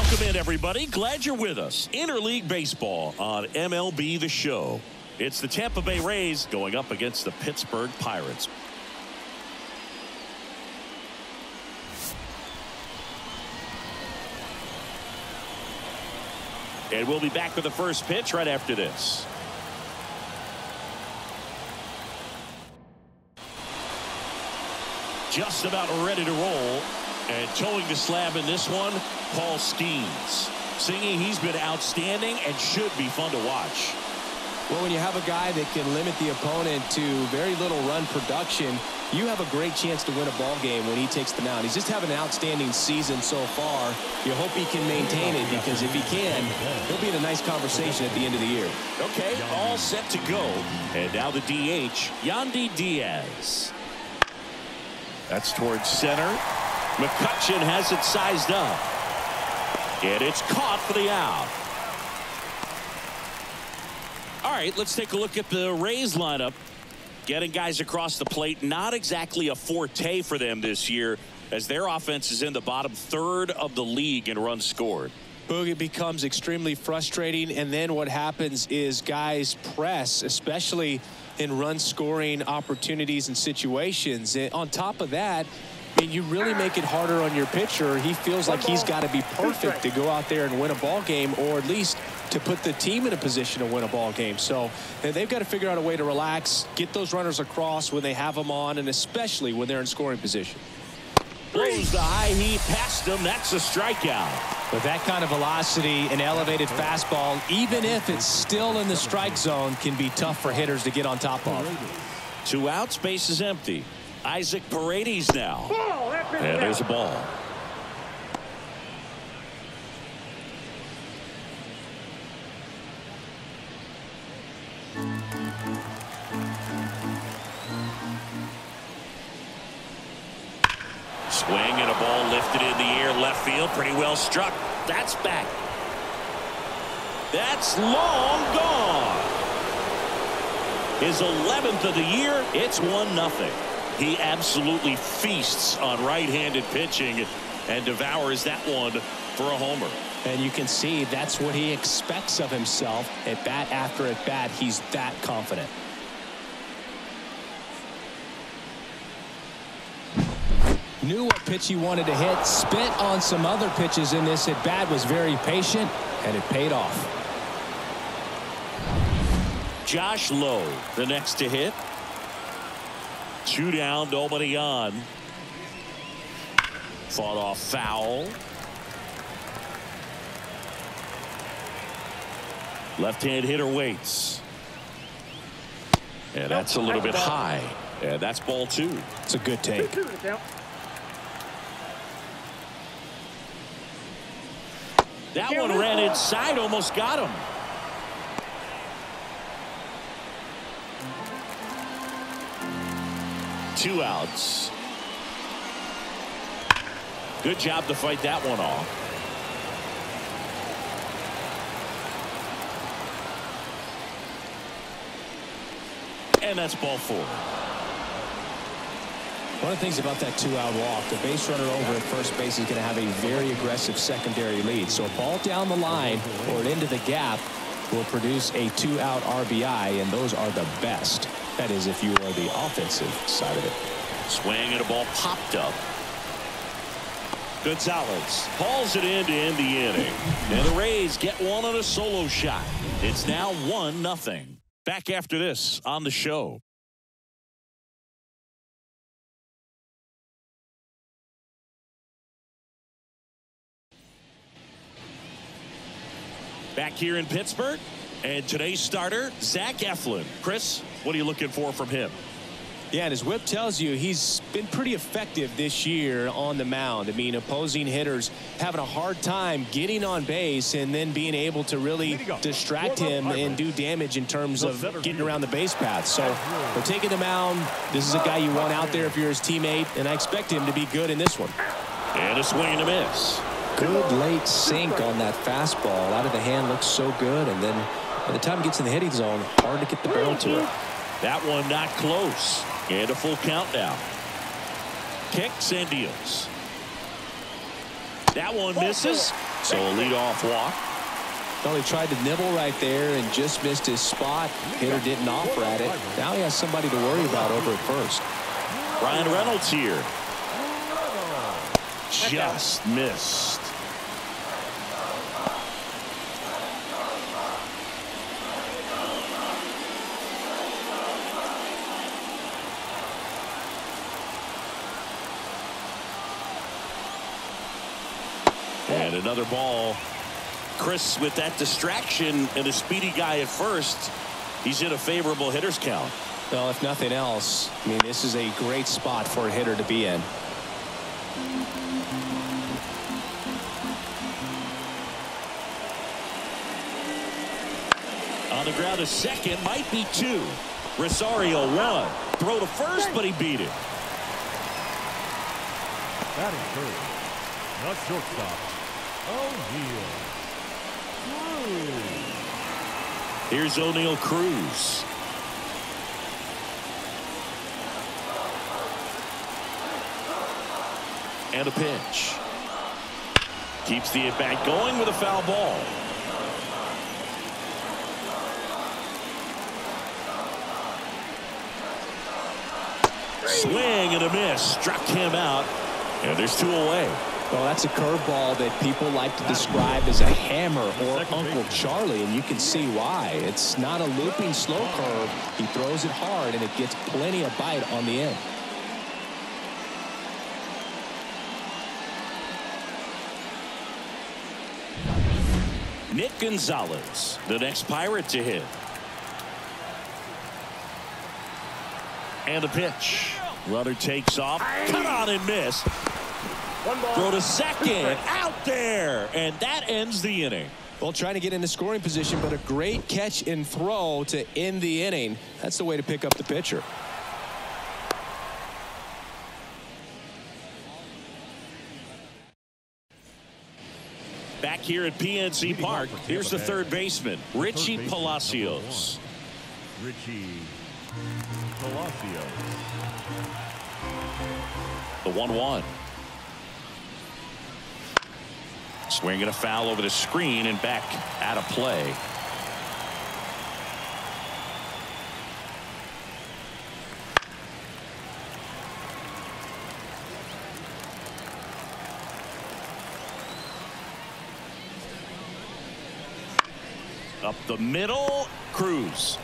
Welcome in, everybody. Glad you're with us. Interleague Baseball on MLB The Show. It's the Tampa Bay Rays going up against the Pittsburgh Pirates. And we'll be back with the first pitch right after this. Just about ready to roll. And towing the slab in this one, Paul Skenes. Singing he's been outstanding and should be fun to watch. Well, when you have a guy that can limit the opponent to very little run production, you have a great chance to win a ball game when he takes the mound. He's just having an outstanding season so far. You hope he can maintain it because if he can, he'll be in a nice conversation at the end of the year. Okay, all set to go. And now the DH, Yandy Diaz. That's towards center. McCutchen has it sized up. And it's caught for the out. All right, let's take a look at the Rays lineup. Getting guys across the plate, not exactly a forte for them this year, as their offense is in the bottom third of the league in runs scored. Boogie becomes extremely frustrating, and then what happens is guys press, especially in run scoring opportunities and situations. And on top of that, mean, you really make it harder on your pitcher. He feels like he's got to be perfect to go out there and win a ball game, or at least to put the team in a position to win a ball game. So they've got to figure out a way to relax, get those runners across when they have them on, and especially when they're in scoring position. Blows the high heat past him. That's a strikeout. With that kind of velocity, an elevated fastball, even if it's still in the strike zone, can be tough for hitters to get on top of. Two outs, base is empty. Isaac Paredes now. And there's a ball. Swing and a ball lifted in the air left field. Pretty well struck. That's back. That's long gone. His 11th of the year. It's 1 nothing. He absolutely feasts on right-handed pitching and devours that one for a homer. And you can see that's what he expects of himself at bat after at bat. He's that confident. Knew what pitch he wanted to hit. Spit on some other pitches in this at bat. Was very patient, and it paid off. Josh Lowe, the next to hit. Two down, nobody on. Fought off foul. Left-hand hitter waits. And that's a little bit high. And that's ball two. It's a good take. That one ran inside, almost got him. Two outs. Good job to fight that one off. And that's ball four. One of the things about that two-out walk, the base runner over at first base is going to have a very aggressive secondary lead. So a ball down the line or into the gap will produce a two-out RBI, and those are the best. That is, if you are the offensive side of it. Swing and a ball popped up. Gonzalez hauls it in to end the inning. And the Rays get one on a solo shot. It's now 1 nothing. Back after this on the show. Back here in Pittsburgh. And today's starter, Zach Eflin. Chris, what are you looking for from him? Yeah, and his whip tells you he's been pretty effective this year on the mound. I mean, opposing hitters having a hard time getting on base and then being able to really distract him and do damage in terms of getting around the base path. So we're taking the mound. This is a guy you want out there if you're his teammate, and I expect him to be good in this one. And a swing and a miss. Good late sink on that fastball. Out of the hand looks so good, and then by the time it gets in the hitting zone, hard to get the barrel to it. That one not close. And a full count now. Kicks and deals. That one misses. So a leadoff walk. Well, he tried to nibble right there and just missed his spot. Hitter didn't offer at it. Now he has somebody to worry about over at first. Bryan Reynolds here. Just missed. And another ball. Chris with that distraction and a speedy guy at first. He's in a favorable hitter's count. Well, if nothing else, I mean, this is a great spot for a hitter to be in. On the ground, a second might be two. Rosario one. Throw to first, but he beat it. Batting first, the shortstop, Oneil Cruz. Here's Oneil Cruz. And a pitch. Keeps the at-bat going with a foul ball. Swing and a miss. Struck him out. And there's two away. Well, that's a curveball that people like to describe as a hammer or Uncle Charlie, and you can see why. It's not a looping slow curve. He throws it hard, and it gets plenty of bite on the end. Nick Gonzalez, the next Pirate to hit. And a pitch. Runner takes off. Cut on and miss. Throw to second. Out there. And that ends the inning. Well, trying to get into scoring position, but a great catch and throw to end the inning. That's the way to pick up the pitcher. Here at PNC Park, here's the third baseman, Richie Palacios. Richie Palacios. The 1-1. Swinging a foul over the screen and back out of play. The middle, Cruz.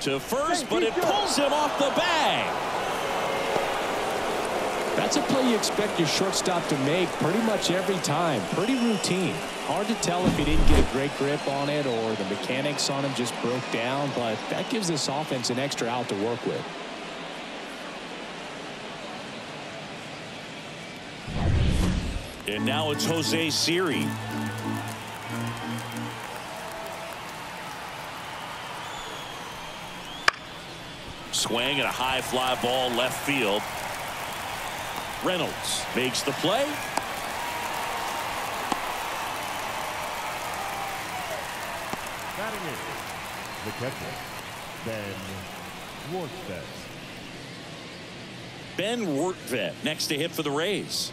To first, but it pulls him off the bag. That's a play you expect your shortstop to make pretty much every time. Pretty routine. Hard to tell if he didn't get a great grip on it or the mechanics on him just broke down, but that gives this offense an extra out to work with. And now it's Jose Siri. Swing and a high fly ball left field. Reynolds makes the play. Batting the catcher, Ben Rortvedt. Ben Rortvedt next to hit for the Rays.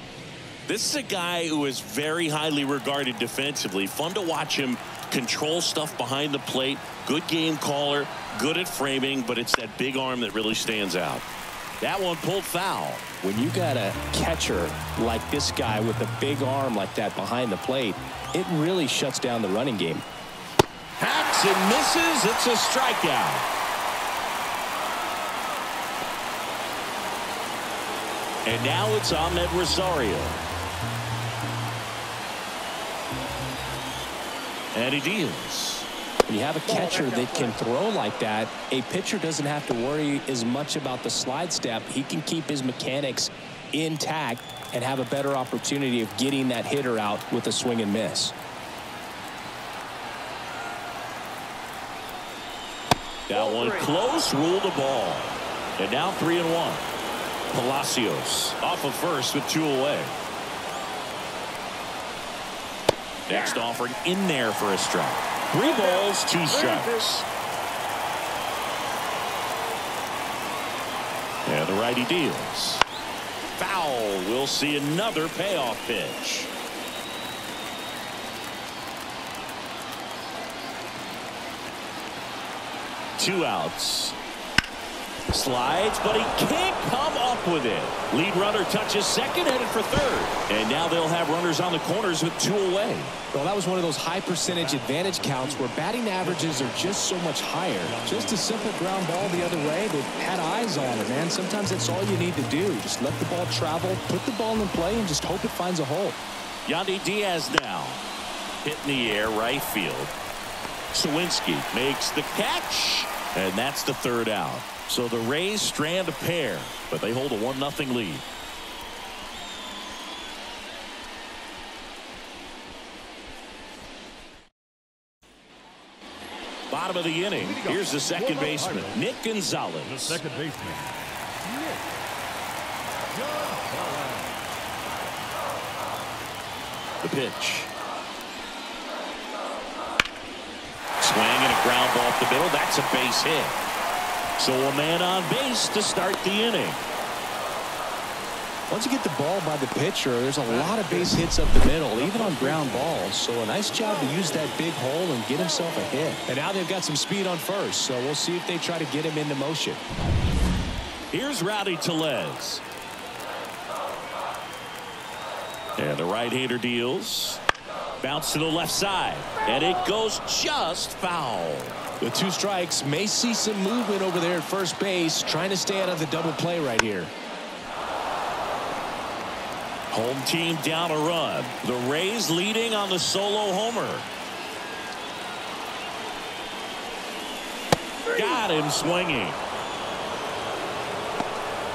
This is a guy who is very highly regarded defensively. Fun to watch him control stuff behind the plate. Good game caller, good at framing, but it's that big arm that really stands out. That one pulled foul. When you got a catcher like this guy with a big arm like that behind the plate, it really shuts down the running game. Hacks and misses. It's a strikeout. And now it's Amed Rosario. And he deals. When you have a catcher that can throw like that, a pitcher doesn't have to worry as much about the slide step. He can keep his mechanics intact and have a better opportunity of getting that hitter out with a swing and miss. That one close, ruled a ball. And now three and one. Palacios off of first with two away. Next offering in there for a strike. Three balls, two strikes. And the righty deals. Foul. We'll see another payoff pitch. Two outs. Slides, but he can't come up with it. Lead runner touches second, headed for third. And now they'll have runners on the corners with two away. Well, that was one of those high percentage advantage counts where batting averages are just so much higher. Just a simple ground ball the other way. They've had eyes on it, man. Sometimes that's all you need to do. Just let the ball travel, put the ball in play, and just hope it finds a hole. Yandy Diaz now. Hit in the air, right field. Suwinski makes the catch, and that's the third out. So the Rays strand a pair, but they hold a 1-0 lead. Bottom of the inning. Here's the second baseman, Nick Gonzalez. The second baseman, The pitch. Swing and a ground ball up the middle. That's a base hit. So a man on base to start the inning. Once you get the ball by the pitcher, there's a lot of base hits up the middle, even on ground balls. So a nice job to use that big hole and get himself a hit. And now they've got some speed on first, so we'll see if they try to get him into motion. Here's Rowdy Tellez. And the right-hander deals. Bounce to the left side. And it goes just foul. The two strikes may see some movement over there at first base, trying to stay out of the double play right here. Home team down a run. The Rays leading on the solo homer. Got him swinging.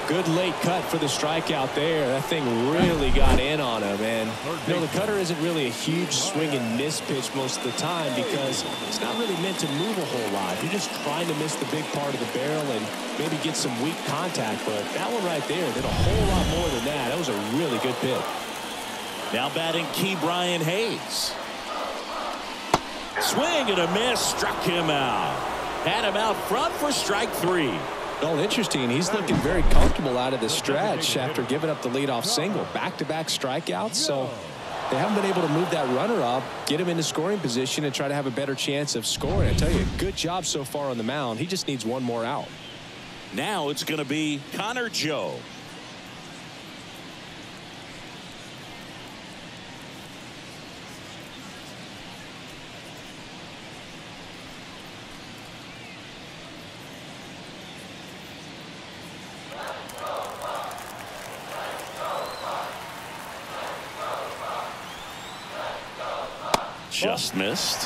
Good late cut for the strikeout there. That thing really got in on him. And you know, the cutter isn't really a huge swing and miss pitch most of the time because it's not really meant to move a whole lot. You're just trying to miss the big part of the barrel and maybe get some weak contact. But that one right there did a whole lot more than that. That was a really good pitch. Now batting Ke'Bryan Hayes. Swing and a miss. Struck him out. Had him out front for strike three. Well, interesting. He's looking very comfortable out of the stretch after giving up the leadoff single. Back-to-back strikeouts, so they haven't been able to move that runner up, get him into scoring position, and try to have a better chance of scoring. I tell you, good job so far on the mound. He just needs one more out. Now it's going to be Connor Joe. Just missed.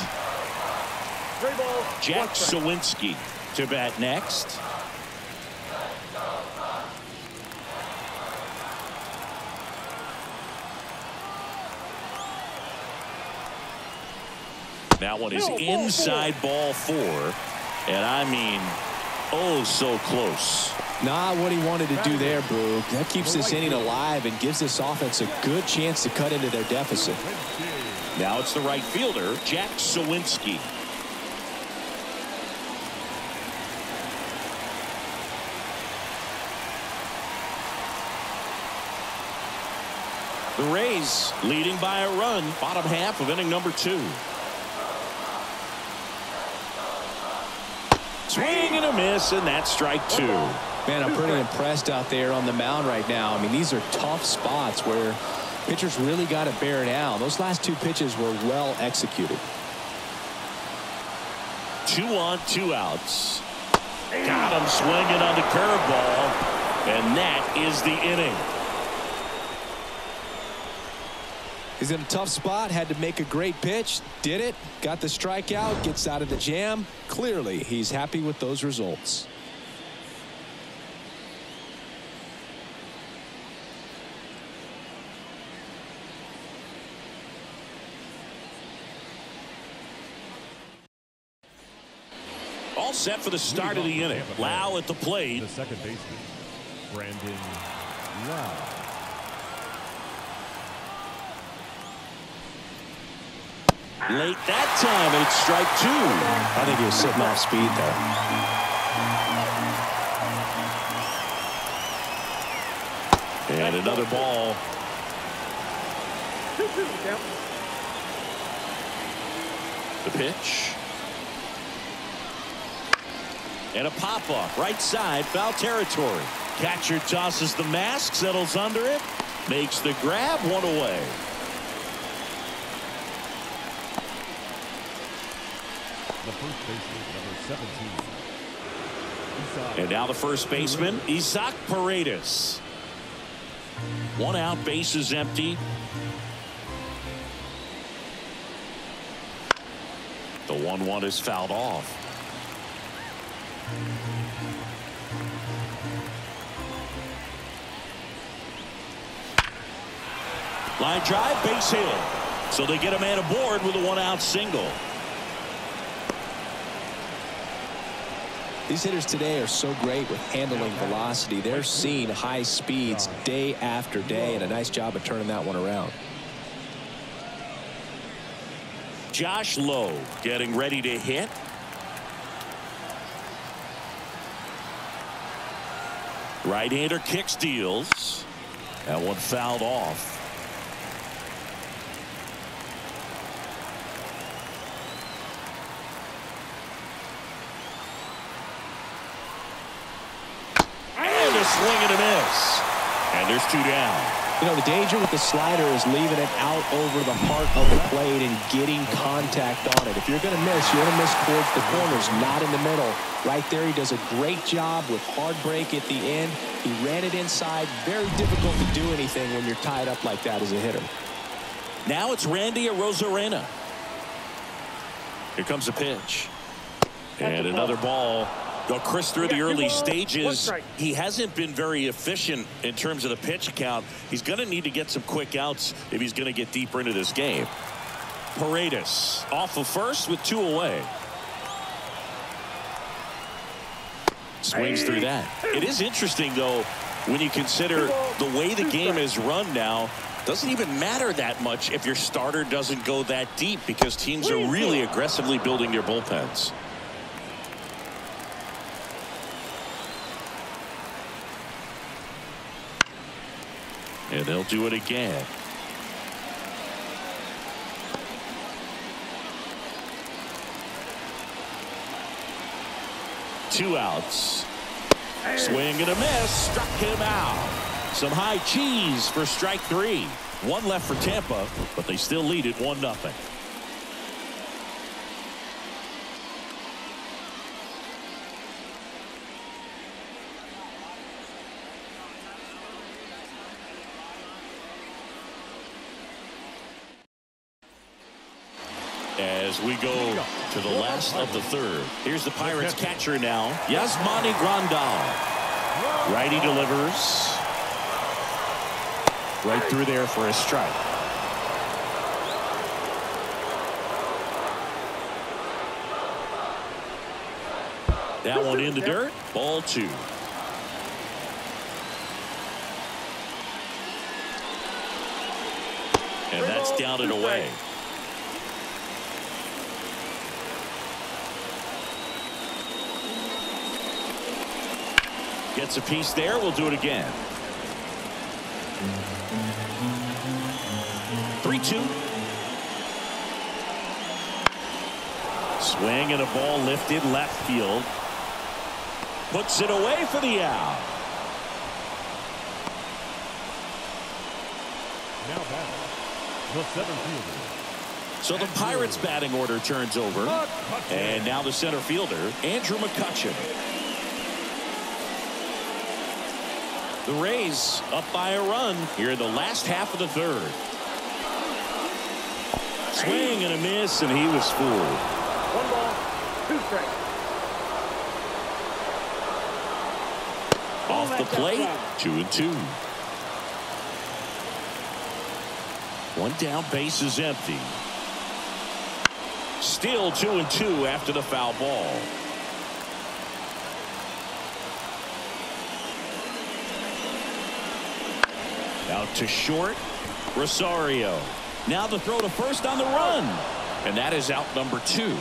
Jack Suwinski to bat next. That one is inside ball four. And I mean, oh, so close. Not what he wanted to do there, Boog. That keeps this inning alive and gives this offense a good chance to cut into their deficit. Now it's the right fielder, Jack Suwinski. The Rays leading by a run, bottom half of inning number two. Swing and a miss, and that's strike two. Man, I'm pretty impressed out there on the mound right now. I mean, these are tough spots where pitchers really got to bear down. Those last two pitches were well executed. Two on, two outs. Got him swinging on the curveball, and that is the inning. He's in a tough spot, had to make a great pitch, did it, got the strikeout, gets out of the jam. Clearly, he's happy with those results. Set for the start of the inning. Lowe at the plate. The second baseman, Brandon Lowe. Late that time, and it's strike two. I think he was sitting off speed there. And another ball. The pitch. And a pop-up right side foul territory. Catcher tosses the mask, settles under it, makes the grab one away. The first baseman, number 17. And now the first baseman, Isaac Paredes. One out, base is empty. The 1-1 is fouled off. Line drive, base hit. So they get a man aboard with a one-out single. These hitters today are so great with handling velocity. They're seeing high speeds day after day, and a nice job of turning that one around. Josh Lowe getting ready to hit. Right-hander kicks deals. That one fouled off. And a swing and a miss. And there's two down. You know, the danger with the slider is leaving it out over the heart of the plate and getting contact on it. If you're going to miss, you want to miss towards the corners, not in the middle. Right there, he does a great job with hard break at the end. He ran it inside. Very difficult to do anything when you're tied up like that as a hitter. Now it's Randy Arozarena. Here comes a pitch. And another ball. Well, Chris, through the early stages, he hasn't been very efficient in terms of the pitch count. He's going to need to get some quick outs if he's going to get deeper into this game. Paredes off of first with two away. Swings through that. It is interesting, though, when you consider the way the game is run now. Doesn't even matter that much if your starter doesn't go that deep because teams are really aggressively building their bullpens. And they'll do it again. Two outs. Swing and a miss. Struck him out. Some high cheese for strike three. One left for Tampa, but they still lead it 1 nothing. As we go to the last of the third. Here's the Pirates catcher now. Yasmani Grandal. Righty delivers. Right through there for a strike. That one in the dirt. Ball two. And that's down and away. Gets a piece there. We'll do it again. 3-2. Swing and a ball lifted left field. Puts it away for the out. Now back. The center fielder. So the Pirates batting order turns over. And now the center fielder, Andrew McCutchen. The Rays up by a run here in the last half of the third. Swing and a miss, and he was fooled. One ball, two strikes. Off the plate, two and two. One down, base is empty. Still two and two after the foul ball. To short. Rosario. Now the throw to first on the run. And that is out number two.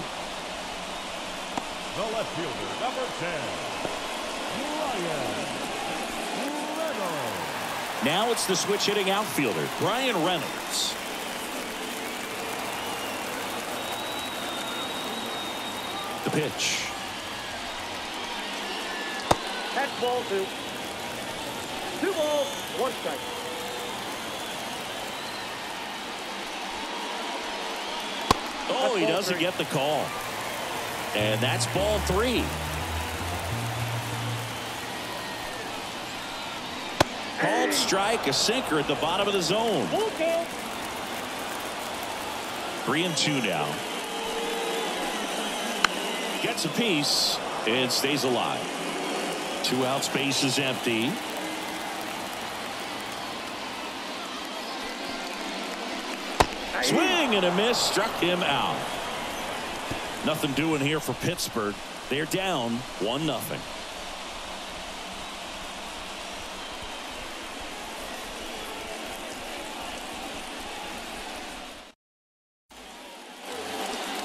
The left fielder, number 10. Bryan Reynolds. Now it's the switch hitting outfielder, Bryan Reynolds. The pitch. That's ball two. Two balls, one strike. Oh, he doesn't three. get the call. And that's ball three. Called strike, a sinker at the bottom of the zone. Count. Three and two now. Gets a piece and stays alive. Two outs, base is empty. Swing and a miss struck him out. Nothing doing here for Pittsburgh. They're down one nothing.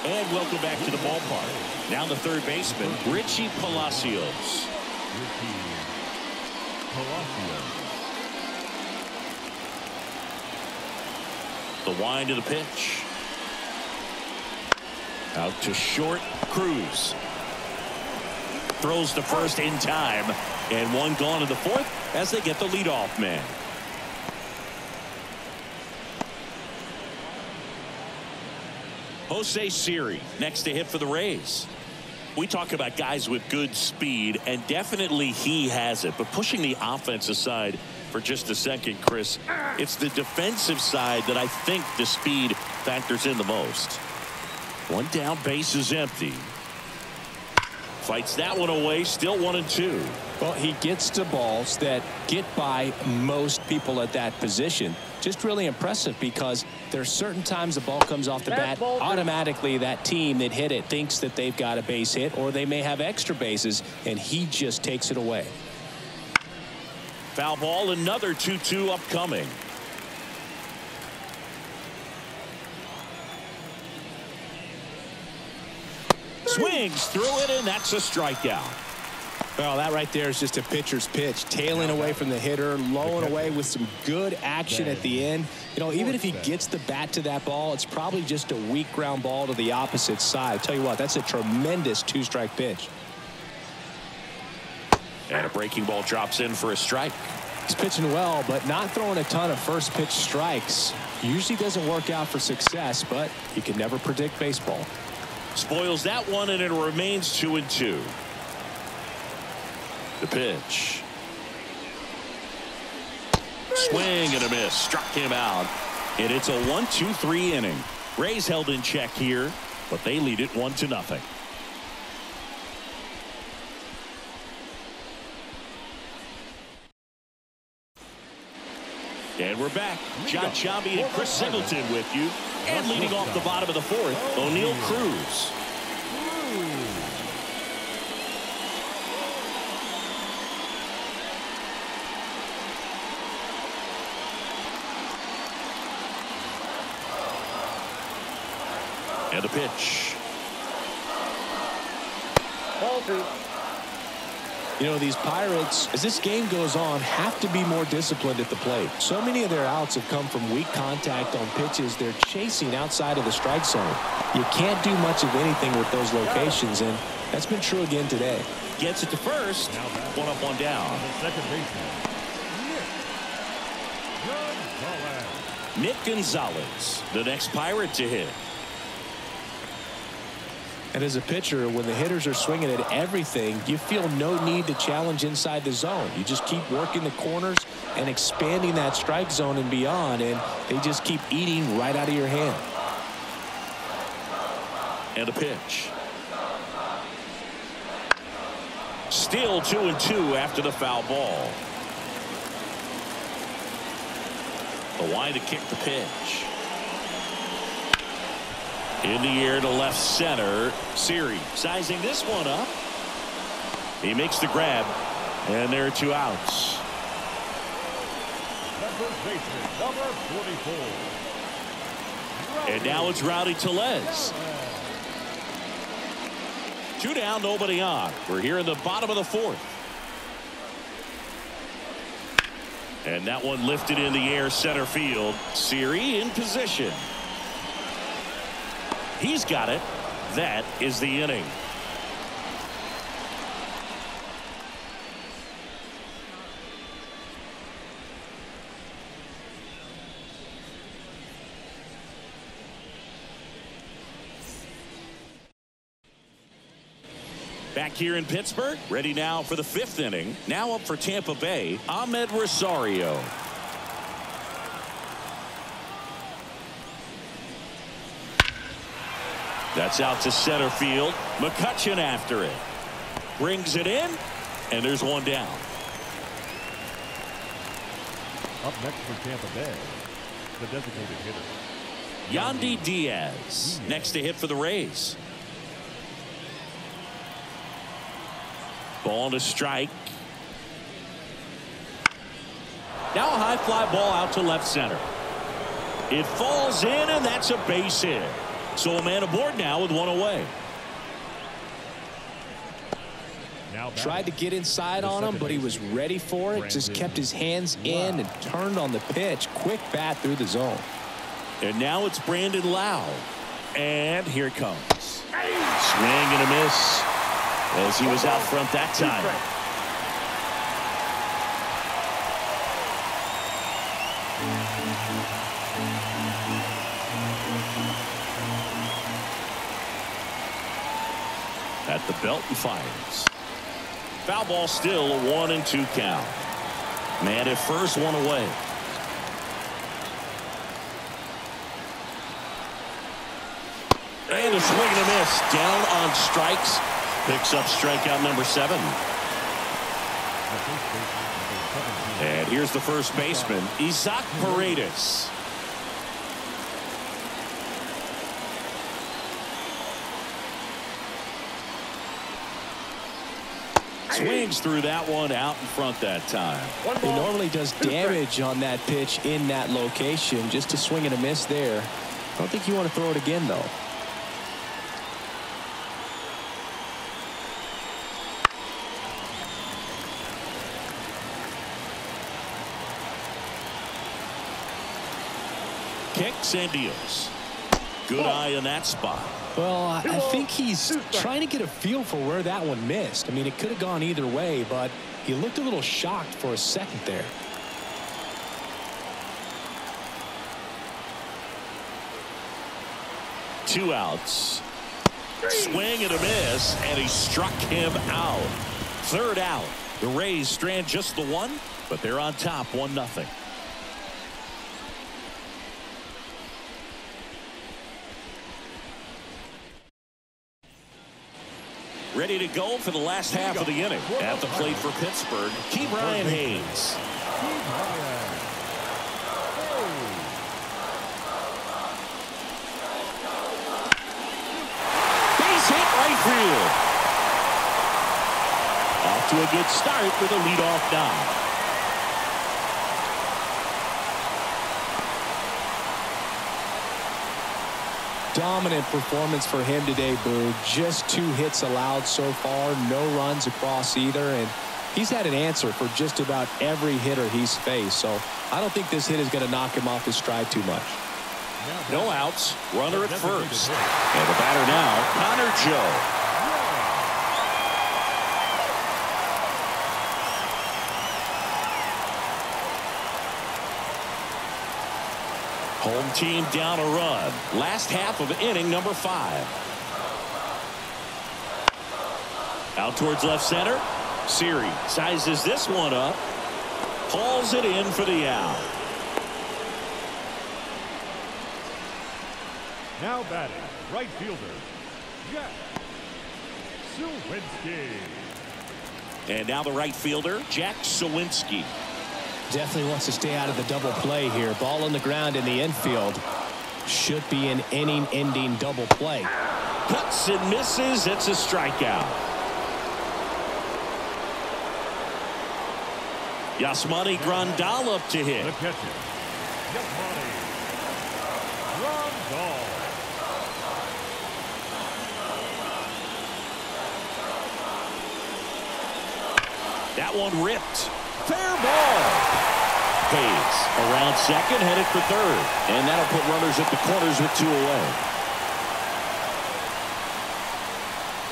And welcome back to the ballpark. Now the third baseman, Richie Palacios. Ricky Palacios. The wind of the pitch. Out to short. Cruz. Throws to first in time. And one gone in the fourth as they get the leadoff man. Jose Siri next to hit for the Rays. We talk about guys with good speed, and definitely he has it. But pushing the offense aside for just a second, Chris, it's the defensive side that I think the speed factors in the most. One down, base is empty. Fights that one away, still one and two. Well, he gets to balls that get by most people at that position. Just really impressive because there's certain times the ball comes off the Bad bat. Automatically, that team that hit it thinks that they've got a base hit or they may have extra bases, and he just takes it away. Foul ball, another 2-2 upcoming. Swings through it, and that's a strikeout. Well, that right there is just a pitcher's pitch, tailing away from the hitter, lowing away with some good action at the end. You know, even if he gets the bat to that ball, it's probably just a weak ground ball to the opposite side. Tell you what, that's a tremendous two-strike pitch. And a breaking ball drops in for a strike. He's pitching well, but not throwing a ton of first pitch strikes. Usually doesn't work out for success, but you can never predict baseball. Spoils that one, and it remains two and two. The pitch. Swing and a miss. Struck him out. And it's a one, two, three inning. Rays held in check here, but they lead it one to nothing. And we're back. Jon Sciambi and Chris Singleton with you. And leading off the bottom of the fourth, Oneil Cruz. And the pitch. Ball two. You know, these Pirates, as this game goes on, have to be more disciplined at the plate. So many of their outs have come from weak contact on pitches they're chasing outside of the strike zone. You can't do much of anything with those locations, and that's been true again today. Gets it to first. One up, one down. The second baseman. Nick Gonzalez. Nick Gonzalez, the next Pirate to hit. And as a pitcher, when the hitters are swinging at everything, you feel no need to challenge inside the zone. You just keep working the corners and expanding that strike zone and beyond, and they just keep eating right out of your hand. And a pitch. Still two and two after the foul ball. The wide to kick the pitch. In the air to left center. Siri sizing this one up. He makes the grab. And there are two outs. The first baseman, number 44. And now it's Rowdy Tellez. Two down, nobody on. We're here in the bottom of the fourth. And that one lifted in the air center field. Siri in position. He's got it. That is the inning. Back here in Pittsburgh, ready now for the fifth inning. Now up for Tampa Bay, Amed Rosario. That's out to center field. McCutchen after it. Brings it in, and there's one down. Up next for Tampa Bay, the designated hitter. Yandy Diaz next to hit for the Rays. Ball to strike. Now a high fly ball out to left center. It falls in, and that's a base hit. So a man aboard now with one away. Now Tried to get inside on him, but he was ready for it. Just kept his hands in and turned on the pitch. Quick bat through the zone. And now it's Brandon Lowe. And here it comes. Swing and a miss as he was out front that time. At the belt and fires. Foul ball still a one and two count. Man at first one away. And a swing and a miss. Down on strikes. Picks up strikeout number seven. And here's the first baseman, Isaac Paredes. Swings through that one out in front that time. He normally does damage on that pitch in that location. Just to swing and a miss there. I don't think you want to throw it again, though. Kicks and deals. Good eye in that spot. Well, I I think he's trying to get a feel for where that one missed. I mean, it could have gone either way, but he looked a little shocked for a second there. Two outs. Swing and a miss, and he struck him out. Third out. The Rays strand just the one, but they're on top, 1 nothing. Ready to go for the last half of the inning. At the plate for Pittsburgh, Ke'Bryan Hayes. Base hit right field. Off to a good start with a leadoff down. Dominant performance for him today, Boo. Just two hits allowed so far, no runs across either, and he's had an answer for just about every hitter he's faced. So I don't think this hit is going to knock him off his stride too much. No outs. Runner at first. And the batter now, Connor Joe. Home team down a run. Last half of inning number five. Out towards left center. Siri sizes this one up. Hauls it in for the out. Now batting, right fielder, Jack Suwinski. And now the right fielder, Jack Suwinski. Definitely wants to stay out of the double play here. Ball on the ground in the infield. Should be an inning-ending double play. Cuts and misses. It's a strikeout. Yasmani Grandal up to The hit. catcher, Yasmani Grandal. That one ripped. Fair ball. Hayes around second, headed for third. And that'll put runners at the corners with two away.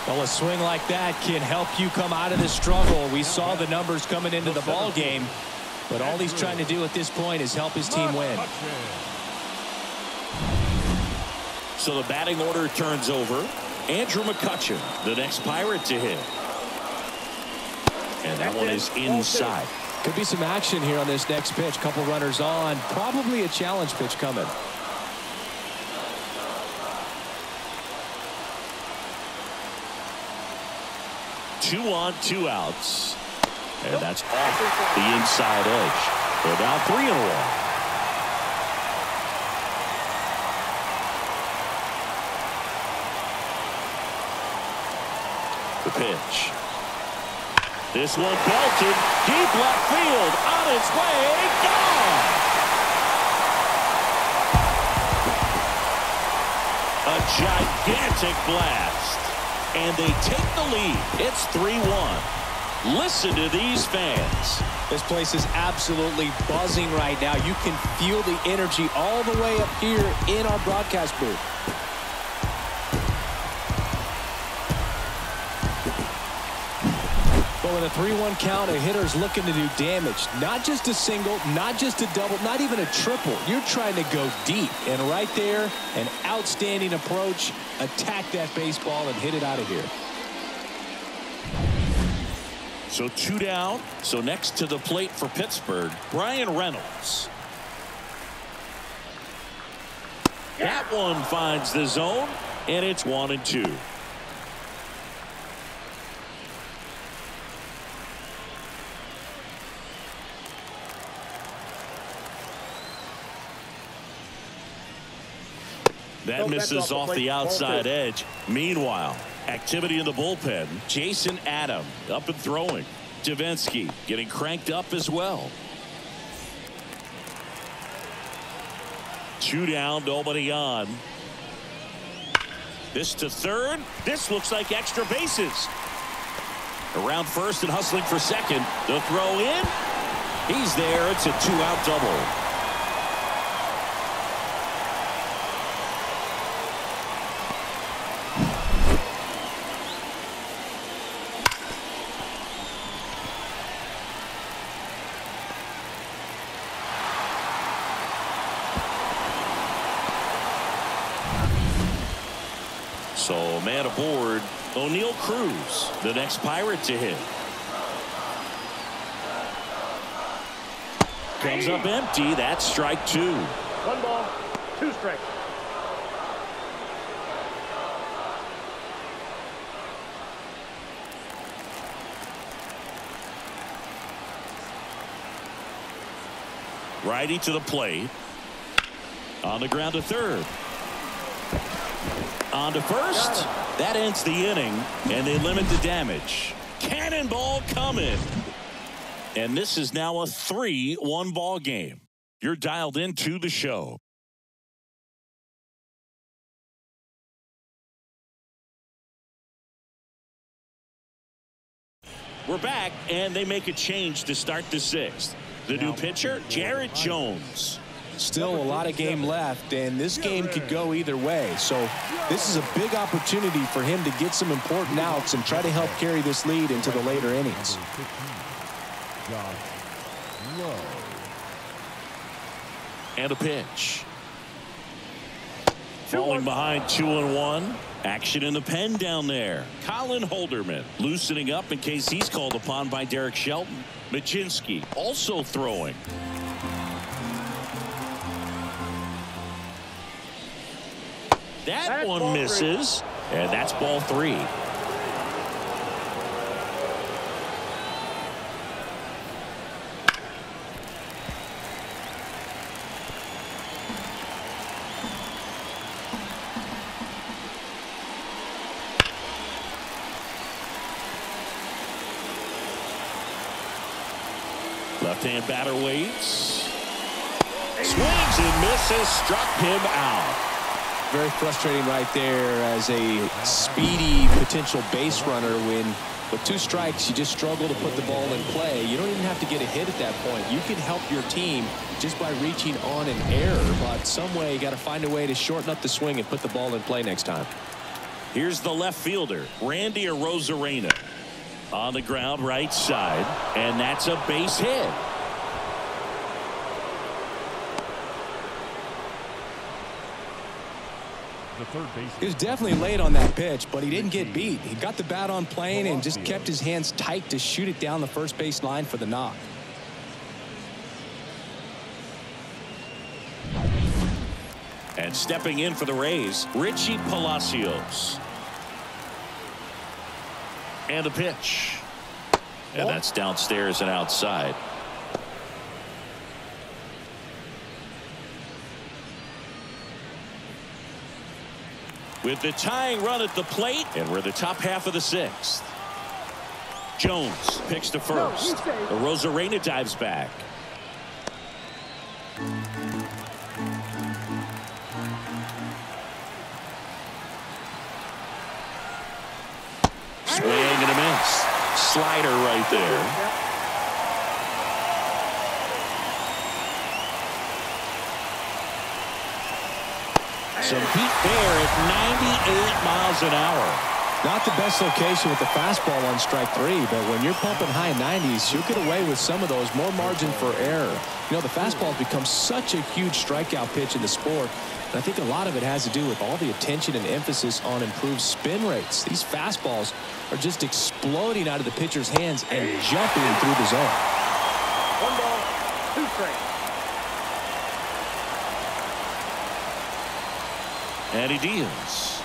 Well, a swing like that can help you come out of the struggle. We saw the numbers coming into the ball game, but all he's trying to do at this point is help his team win. So the batting order turns over. Andrew McCutchen, the next Pirate to hit. And that one is inside. Could be some action here on this next pitch. Couple runners on. Probably a challenge pitch coming. Two on, two outs. And that's off the inside edge. They're now three and one. The pitch. This one belted deep left field on its way. Gone. A gigantic blast. And they take the lead. It's 3-1. Listen to these fans. This place is absolutely buzzing right now. You can feel the energy all the way up here in our broadcast booth. With a 3-1 count, a hitter's looking to do damage. Not just a single, not just a double, not even a triple. You're trying to go deep. And right there, an outstanding approach. Attack that baseball and hit it out of here. So two down. So next to the plate for Pittsburgh, Bryan Reynolds. That one finds the zone, and it's one and two. That misses off the outside edge. Meanwhile, activity in the bullpen. Jason Adam up and throwing. Devenski getting cranked up as well. Two down, nobody on. This to third. This looks like extra bases. Around first and hustling for second. The throw in. He's there. It's a two-out double. So man aboard Oneil Cruz the next pirate to hit. Comes up empty. That's strike two. One ball, two strikes. Righty to the plate. On the ground to third. On to first. That ends the inning, and they limit the damage. Cannonball coming. And this is now a 3-1 ball game. You're dialed into the show. We're back, and they make a change to start the sixth. The new pitcher, Jared Jones. Still a lot of game left, and this game could go either way. So this is a big opportunity for him to get some important outs and try to help carry this lead into the later innings. And a pitch. Falling behind two and one. Action in the pen down there. Colin Holderman loosening up in case he's called upon by Derek Shelton. Mlodzinski also throwing. That That's one misses. And that's ball three. Left-hand batter waits. Swings and misses. Struck him out. Very frustrating right there as a speedy potential base runner when with two strikes you just struggle to put the ball in play. You don't even have to get a hit at that point. You can help your team just by reaching on an error but some way you got to find a way to shorten up the swing and put the ball in play next time. Here's the left fielder, Randy Arozarena. On the ground right side. And that's a base hit. The third base. He was definitely late on that pitch, but he didn't get beat. He got the bat on plane and just kept his hands tight to shoot it down the first base line for the knock. And stepping in for the Rays, Richie Palacios. And a pitch. And oh. that's downstairs and outside. With the tying run at the plate, and we're the top half of the sixth. Jones picks to first. Arozarena dives back. Swing and a miss. Slider right there. Some heat there at 98 miles an hour. Not the best location with the fastball on strike three, but when you're pumping high 90s, you'll get away with some of those, more margin for error. You know, the fastball has become such a huge strikeout pitch in the sport, and I think a lot of it has to do with all the attention and emphasis on improved spin rates. These fastballs are just exploding out of the pitcher's hands and jumping through the zone. One ball, two strikes. And he deals.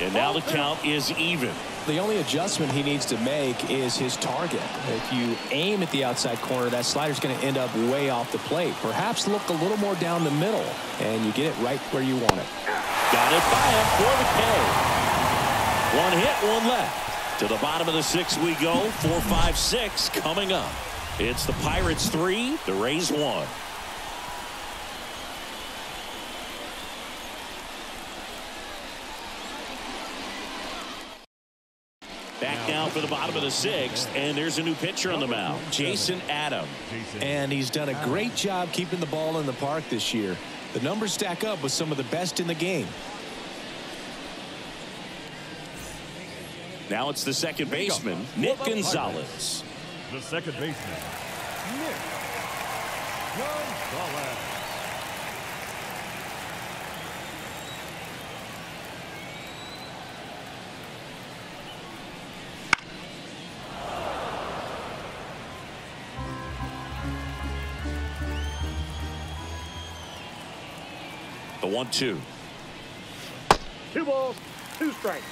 And now the count is even. The only adjustment he needs to make is his target. If you aim at the outside corner, that slider's going to end up way off the plate. Perhaps look a little more down the middle, and you get it right where you want it. Got it by him for the K. One hit, one left. To the bottom of the sixth we go. Four, five, six coming up. It's the Pirates three, the Rays one. Now for the bottom of the sixth, and there's a new pitcher on the mound, Jason Adam. And he's done a great job keeping the ball in the park this year. The numbers stack up with some of the best in the game. Now it's the second baseman, Nick Gonzalez. The second baseman, Nick Gonzalez. One two. Two balls, two strikes.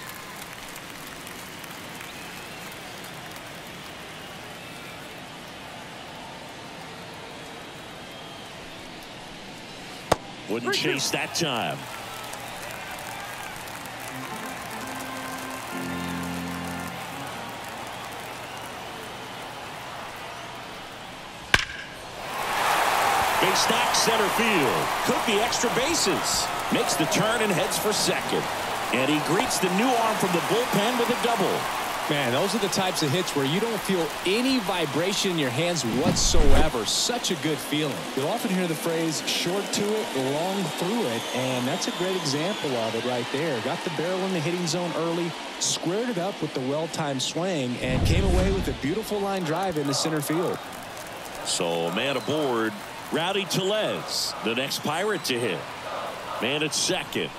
Wouldn't chase that time. Base knock center field. Could be extra bases. Makes the turn and heads for second. And he greets the new arm from the bullpen with a double. Man, those are the types of hits where you don't feel any vibration in your hands whatsoever. Such a good feeling. You'll often hear the phrase short to it, long through it, and that's a great example of it right there. Got the barrel in the hitting zone early, squared it up with the well-timed swing, and came away with a beautiful line drive in the center field. So man aboard, Rowdy Tellez, the next Pirate to hit. Man at second.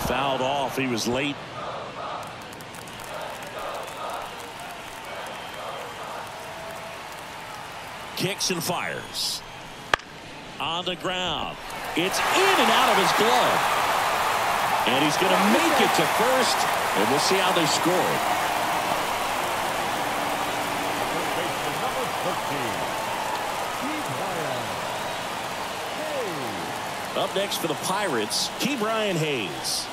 Fouled off. He was late. Kicks and fires. On the ground. It's in and out of his glove. And he's going to make it to first. And we'll see how they score. Third baseman, number 13, Keith Ryan. Hey. Up next for the Pirates, Ke'Bryan Hayes.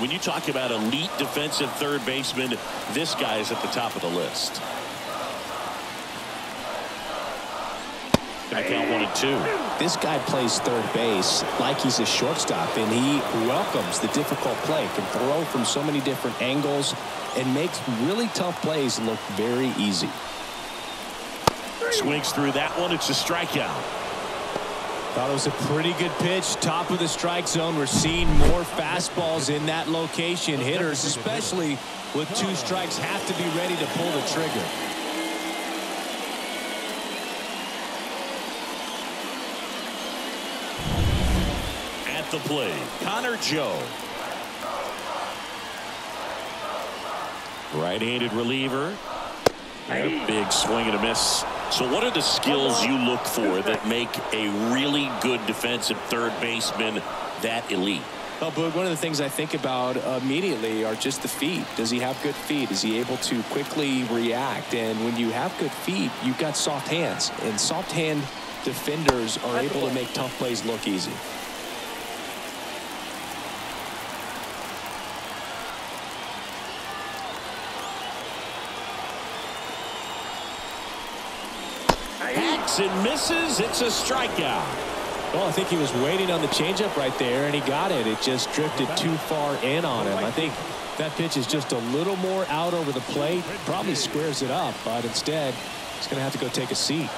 When you talk about elite defensive third baseman, this guy is at the top of the list. Gonna one and two. This guy plays third base like he's a shortstop, and he welcomes the difficult play, can throw from so many different angles, and makes really tough plays look very easy. Swings through that one. It's a strikeout. Thought it was a pretty good pitch. Top of the strike zone. We're seeing more fastballs in that location. Hitters, especially with two strikes, have to be ready to pull the trigger. At the plate, Connor Joe. Right-handed reliever. And a big swing and a miss. So what are the skills you look for that make a really good defensive third baseman that elite? Well, Boog, one of the things I think about immediately are just the feet. Does he have good feet? Is he able to quickly react? And when you have good feet, you've got soft hands. And soft hand defenders are able to make tough plays look easy. And misses. It's a strikeout. Well, I think he was waiting on the changeup right there, and he got it. It just drifted too far in on him. I think that pitch is just a little more out over the plate. Probably squares it up, but instead, he's going to have to go take a seat.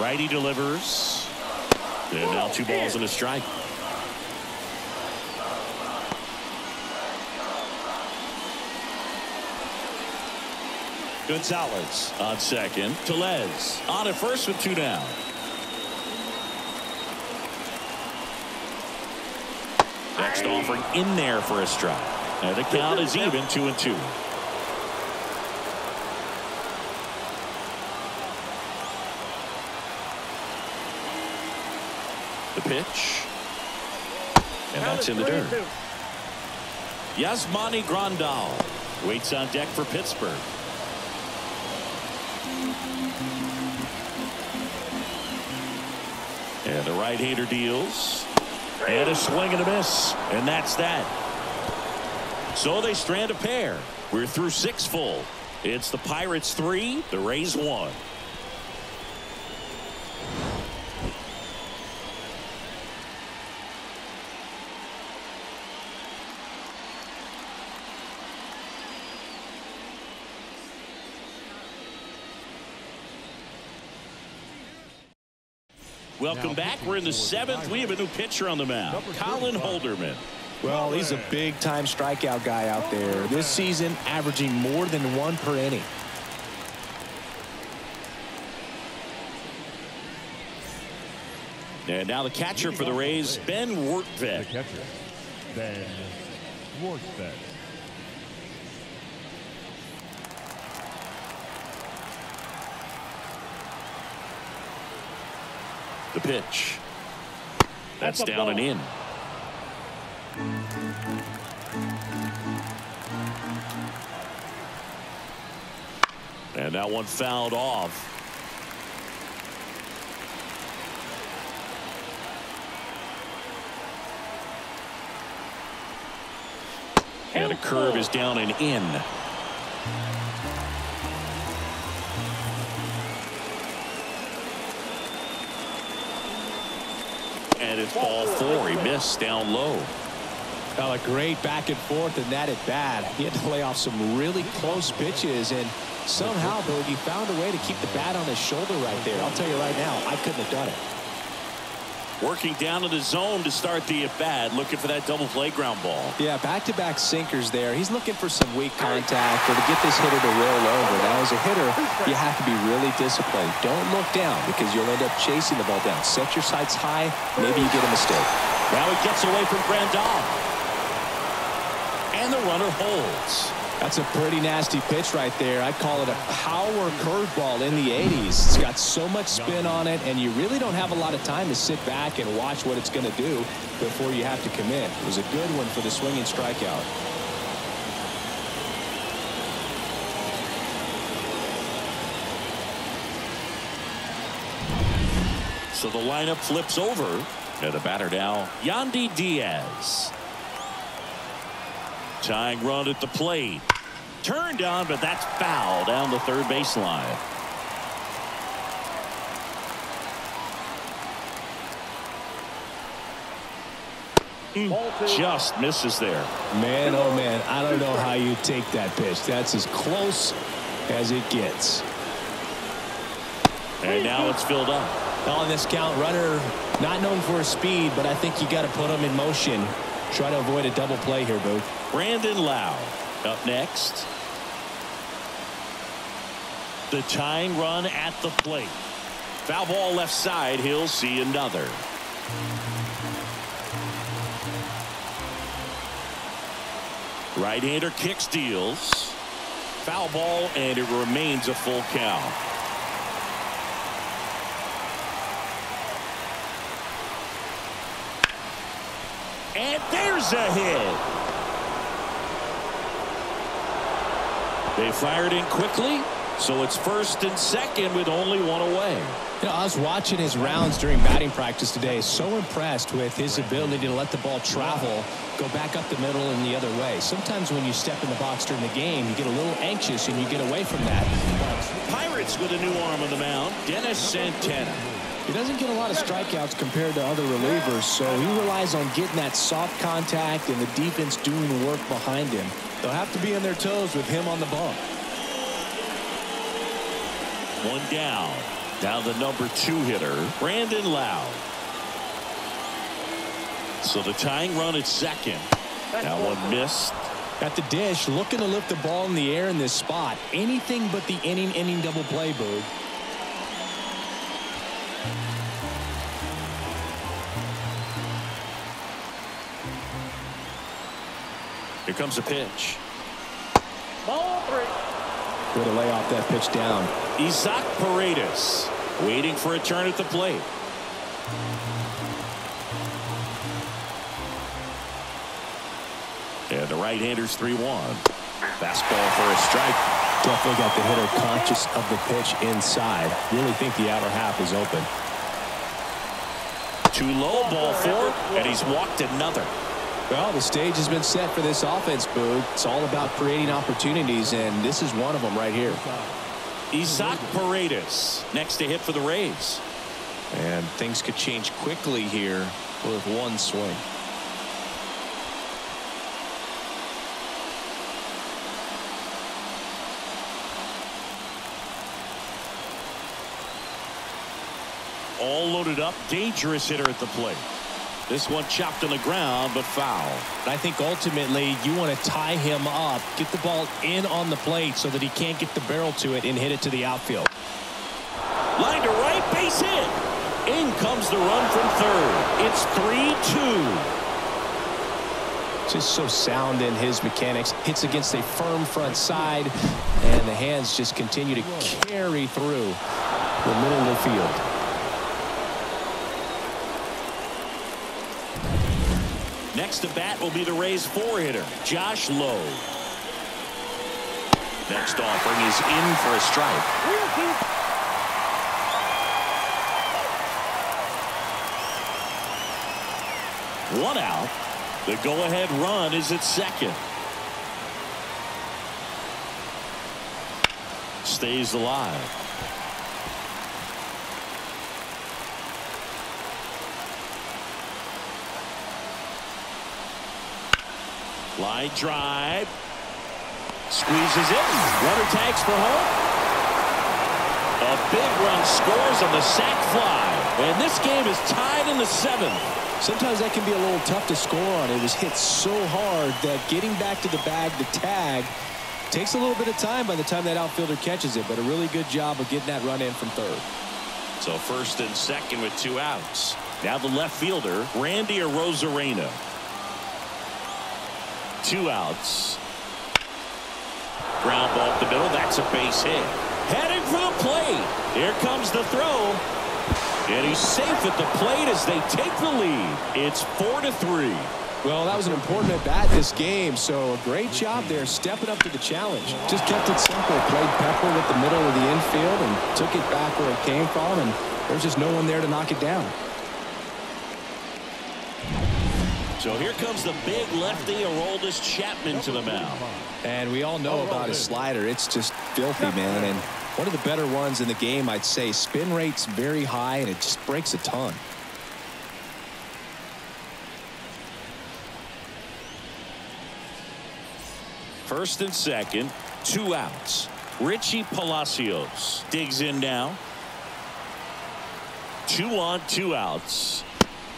Righty delivers. And now two balls and a strike. Gonzalez on second. Tellez on at first with two down. Next offering in there for a strike. And the count is even two and two. The pitch. And that's in the dirt. Yasmani Grandal waits on deck for Pittsburgh. And the right-hander deals. And a swing and a miss. And that's that. So they strand a pair. We're through six full. It's the Pirates three, the Rays one. Welcome back. We're in the seventh. We have a new pitcher on the mound, Colin Holderman. Well, he's a big-time strikeout guy out there. This season, averaging more than one per inning. And now the catcher for the Rays, Ben The catcher, Ben Rortvedt. The pitch. That's down and in. And that one fouled off. And a curve is down and in. It's ball four. He missed down low. Well, a great back and forth and that at bat. He had to lay off some really close pitches and somehow Bogey found a way to keep the bat on his shoulder right there. I'll tell you right now I couldn't have done it. Working down to the zone to start the at bat, looking for that double play ground ball. Yeah back-to-back sinkers there. He's looking for some weak contact or to get this hitter to roll over. Now as a hitter you have to be really disciplined. Don't look down because you'll end up chasing the ball down. Set your sights high. Maybe you get a mistake. Now he gets away from Grandal. And the runner holds. That's a pretty nasty pitch right there. I call it a power curveball in the 80s. It's got so much spin on it, and you really don't have a lot of time to sit back and watch what it's going to do before you have to commit. It was a good one for the swinging strikeout. So the lineup flips over. And the batter now, Yandy Diaz. Tying run at the plate. Turned on, but that's foul down the third baseline. Mm, just misses there. Man, oh man, I don't know how you take that pitch. That's as close as it gets. And now it's filled up. On this count, runner not known for his speed, but I think you got to put him in motion. Try to avoid a double play here, Boog. Brandon Lowe up next. The tying run at the plate. Foul ball left side. He'll see another. Right-hander kicks deals. Foul ball and it remains a full count. And there's a hit. They fired in quickly, so it's first and second with only one away. You know, I was watching his rounds during batting practice today. So impressed with his ability to let the ball travel, go back up the middle and the other way. Sometimes when you step in the box during the game, you get a little anxious and you get away from that. Pirates with a new arm on the mound, Dennis Santana. He doesn't get a lot of strikeouts compared to other relievers, so he relies on getting that soft contact and the defense doing the work behind him. They'll have to be on their toes with him on the bump. One down. Down the number two hitter, Brandon Lowe. So the tying run at second. That one missed. At the dish, looking to lift the ball in the air in this spot. Anything but the inning, inning double play, Boog. Here comes a pitch. Ball three. Way to lay off that pitch down. Isaac Paredes waiting for a turn at the plate. And the right-hander's 3-1. Fastball for a strike. Definitely got the hitter conscious of the pitch inside. Really think the outer half is open. Too low, ball four, and he's walked another. Well, the stage has been set for this offense, Boog. It's all about creating opportunities, and this is one of them right here. Isaac Paredes next to hit for the Rays. And things could change quickly here with one swing. All loaded up, dangerous hitter at the plate. This one chopped on the ground, but foul. I think ultimately you want to tie him up, get the ball in on the plate so that he can't get the barrel to it and hit it to the outfield. Line to right, base hit. In comes the run from third. It's 3-2. Just so sound in his mechanics. Hits against a firm front side, and the hands just continue to carry through the middle of the field. Next to bat will be the Rays four hitter, Josh Lowe. Next offering is in for a strike. One out. The go-ahead run is at second. Stays alive. Line drive. Squeezes it. Runner tags for home. A big run scores on the sac fly. And this game is tied in the seventh. Sometimes that can be a little tough to score on. It was hit so hard that getting back to the bag to tag takes a little bit of time by the time that outfielder catches it. But a really good job of getting that run in from third. So first and second with two outs. Now the left fielder, Randy Arozarena. Two outs. Ground ball up the middle. That's a base hit. Heading for the plate. Here comes the throw. And he's safe at the plate as they take the lead. It's four to three. Well, that was an important at bat this game, so a great job there stepping up to the challenge. Just kept it simple, played Pepper with the middle of the infield and took it back where it came from, and there's just no one there to knock it down. So here comes the big lefty, Aroldis Chapman to the mound. And we all know about his slider. It's just filthy, man. And one of the better ones in the game, I'd say. Spin rate's very high, and it just breaks a ton. First and second, two outs. Richie Palacios digs in now. Two on, two outs.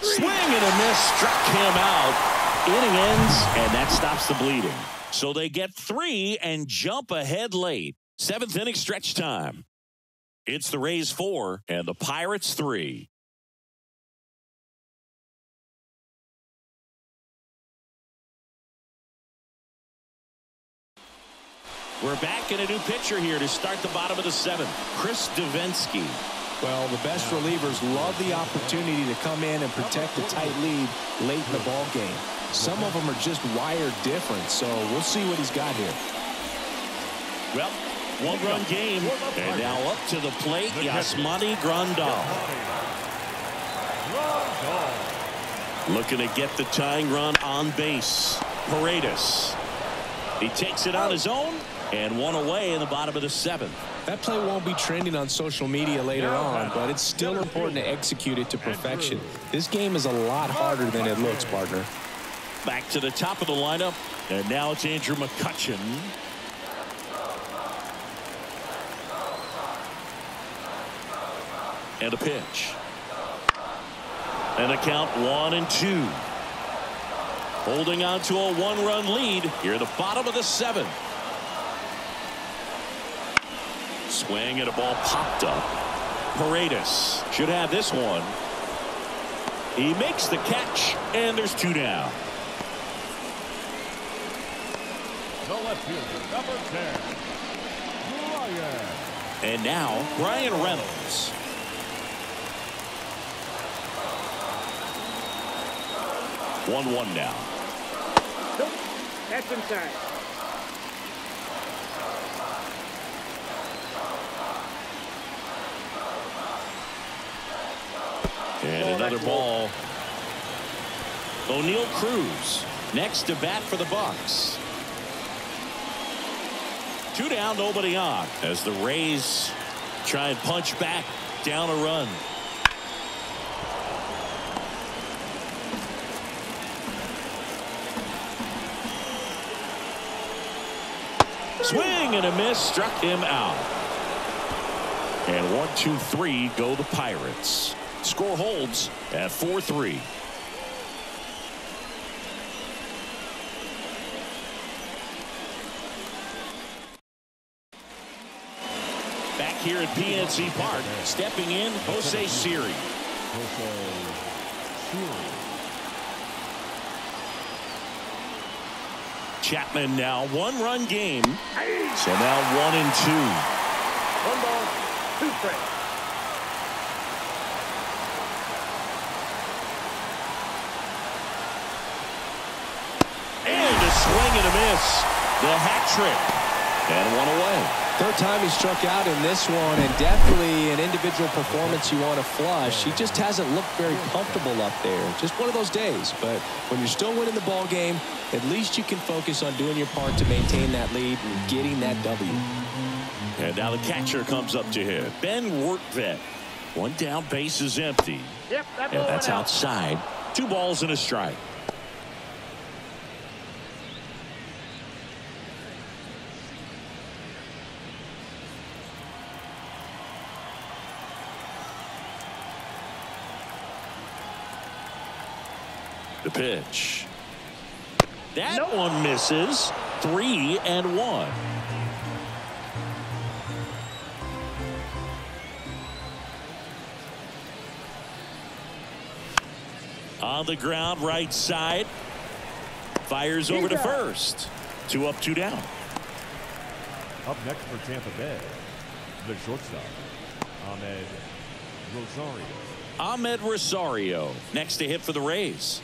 Swing and a miss struck him out. Inning ends, and that stops the bleeding. So they get three and jump ahead late. Seventh inning stretch time. It's the Rays four and the Pirates three. We're back in a new pitcher here to start the bottom of the seventh. Chris Devenski. Well, the best relievers love the opportunity to come in and protect a tight lead late in the ball game. Some of them are just wired different, so we'll see what he's got here. Well, one-run game, and now up to the plate, Yasmani Grandal. Looking to get the tying run on base. Paredes. He takes it on his own, and one away in the bottom of the seventh. That play won't be trending on social media later on, but it's still important to execute it to perfection. This game is a lot harder than it looks, partner. Back to the top of the lineup, and now it's Andrew McCutchen. And a pitch. And a count one and two. Holding on to a one-run lead here at the bottom of the seventh. Swing and a ball popped up. Paredes should have this one. He makes the catch, and there's two down. The left fielder, number 10, Bryan. And now, Bryan Reynolds. One-one now. Nope. That's inside. And another ball. Oneil Cruz next to bat for the Bucks. Two down, nobody on. As the Rays try and punch back down a run. Swing and a miss struck him out. And one, two, three go the Pirates. Score holds at 4-3. Back here at PNC Park, stepping in, Jose Siri. Chapman now one-run game. So now one and two. One ball, two strikes. And a swing and a miss. The hat trick. And one away. Third time he struck out in this one, and definitely an individual performance you want to flush. He just hasn't looked very comfortable up there. Just one of those days. But when you're still winning the ball game, at least you can focus on doing your part to maintain that lead and getting that W. And now the catcher comes up to hit. Ben Rortvedt. One down, base is empty. Yep, that And that's out. outside. Two balls and a strike. Pitch. That Nope. one misses. Three and one. On the ground, right side. Fires over to first. Two up, two down. Up next for Tampa Bay, the shortstop, Amed Rosario. Amed Rosario next to hit for the Rays.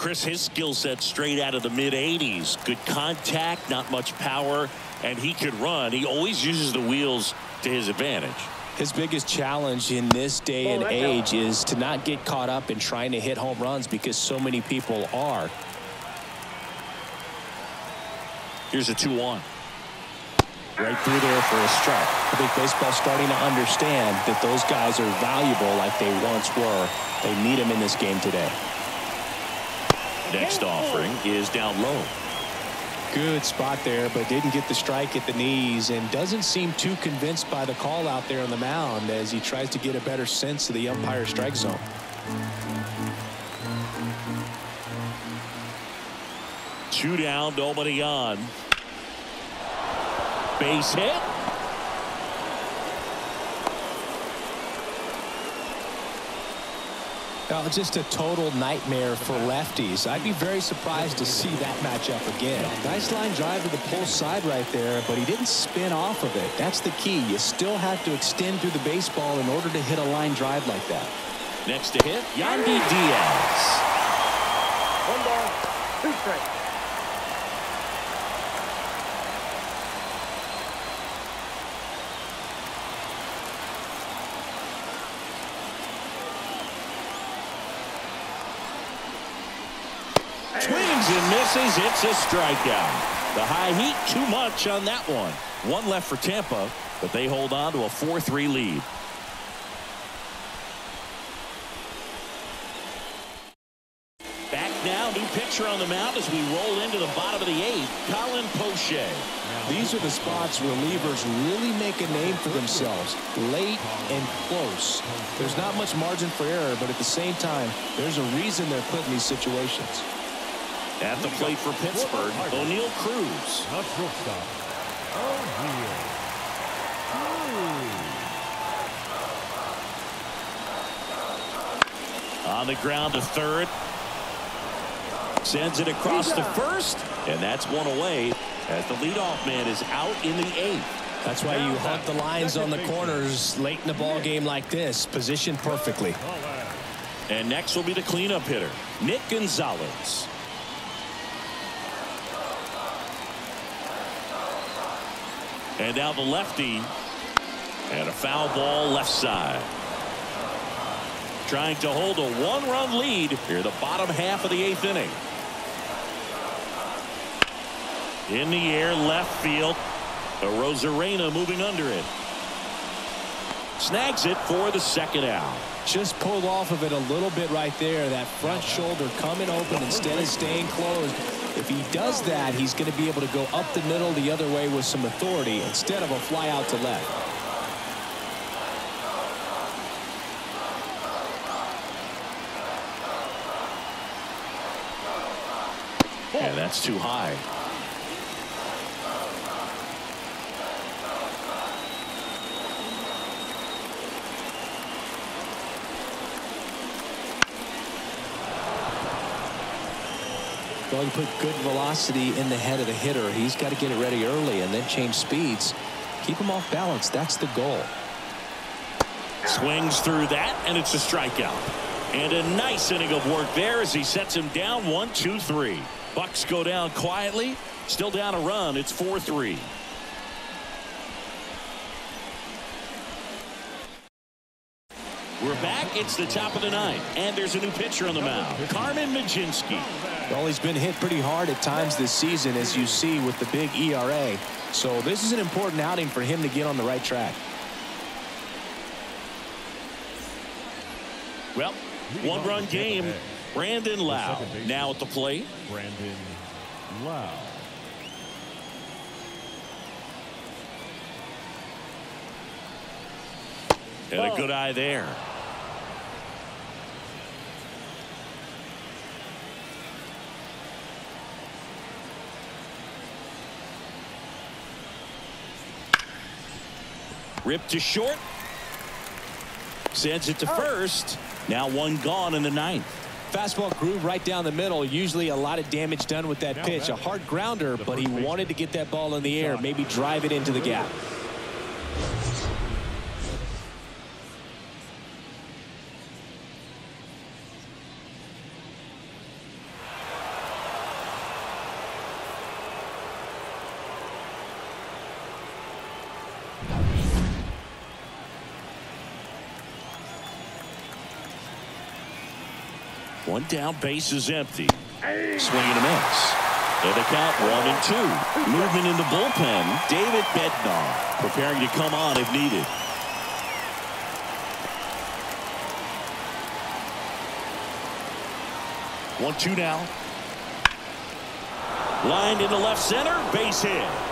Chris, his skill set straight out of the mid 80s. Good contact, not much power, and he could run. He always uses the wheels to his advantage. His biggest challenge in this day oh, and Oh, age is to not get caught up in trying to hit home runs because so many people are. Here's a 2 1. Right through there for a strike. I think baseball's starting to understand that those guys are valuable like they once were. They need them in this game today. Next offering is down low. Good spot there, but didn't get the strike at the knees and doesn't seem too convinced by the call out there on the mound as he tries to get a better sense of the umpire strike zone. Two down, nobody on. Base hit. Well, just a total nightmare for lefties. I'd be very surprised to see that matchup again. Nice line drive to the pull side right there, but he didn't spin off of it. That's the key. You still have to extend through the baseball in order to hit a line drive like that. Next to hit, Yandy Diaz. One ball, two strikes. Swings and misses. It's a strikeout. The high heat too much on that one. One left for Tampa, but they hold on to a 4-3 lead. Back now, new pitcher on the mound as we roll into the bottom of the eighth. Colin Poche. These are the spots where relievers really make a name for themselves. Late and close. There's not much margin for error, but at the same time, there's a reason they're put in these situations. At the plate for Pittsburgh, Oneil Cruz. Not shortstop. Oneil. On the ground to third. Sends it across the first. And that's one away as the leadoff man is out in the eighth. That's why you hunt the lines on the corners late in the ball game like this. Positioned perfectly. And next will be the cleanup hitter, Nick Gonzalez. And now the lefty. And a foul ball left side. Trying to hold a one-run lead here the bottom half of the eighth inning. In the air left field. Arozarena moving under it. Snags it for the second out. Just pulled off of it a little bit right there. That front shoulder coming open instead of staying closed. If he does that, he's going to be able to go up the middle the other way with some authority instead of a fly out to left. And that's too high. Well, you put good velocity in the head of the hitter. He's got to get it ready early and then change speeds. Keep him off balance. That's the goal. Swings through that, and it's a strikeout. And a nice inning of work there as he sets him down one, two, three. Bucks go down quietly. Still down a run. It's 4-3. We're back. It's the top of the ninth. And there's a new pitcher on the mound. Carmen Mlodzinski. Well, he's been hit pretty hard at times this season, as you see with the big ERA. So this is an important outing for him to get on the right track. Well, one run game. Brandon Lowe now at the plate. Brandon Lowe. And a good eye there. Ripped to short. Sends it to first. Now one gone in the ninth. Fastball groove right down the middle. Usually a lot of damage done with that pitch. A hard grounder, but he wanted to get that ball in the air, maybe drive it into the gap. One down, base is empty. Swing and a miss. And the count one and two. Movement in the bullpen. David Bednar preparing to come on if needed. One two now. Lined into left center. Base hit.